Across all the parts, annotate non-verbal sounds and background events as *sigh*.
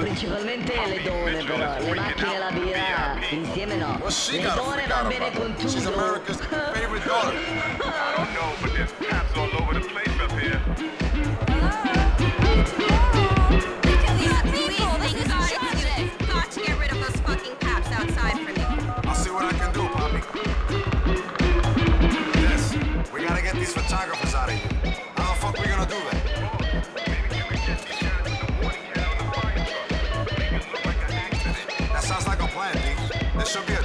Principalmente le donne però, le macchine la birra insieme no. What's she Le donne out bene con tutto. *laughs*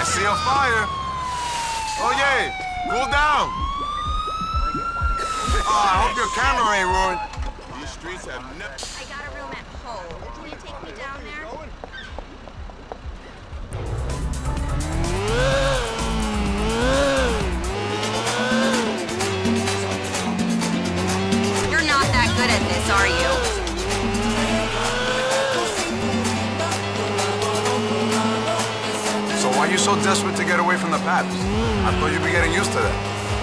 I see a fire. Oh, yeah. Cool down. Oh, I hope your camera ain't ruined. These streets have never... I got a room at home. Can you take me down there? You so desperate to get away from the Paps? I thought you'd be getting used to that.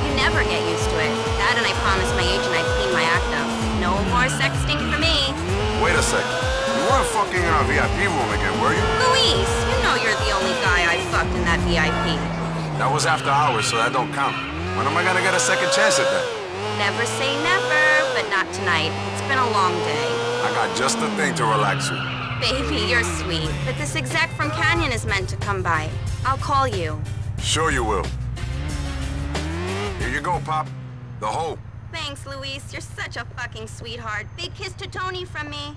You never get used to it. That and I promised my agent I'd clean my act up. No more sexting for me. Wait a second. You weren't fucking in our VIP room again, were you? Luis, you know you're the only guy I fucked in that VIP. That was after hours, so that don't count. When am I gonna get a second chance at that? Never say never, but not tonight. It's been a long day. I got just the thing to relax you. Baby, you're sweet. But this exec from Canyon is meant to come by. I'll call you. Sure you will. Here you go, Pop. The hole. Thanks, Luis. You're such a fucking sweetheart. Big kiss to Tony from me.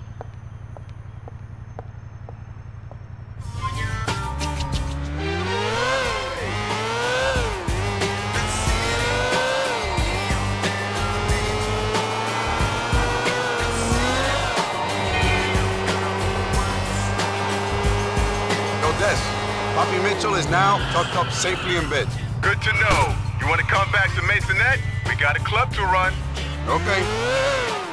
Is now tucked up safely in bed. Good to know. You want to come back to Maisonette? We got a club to run. Okay.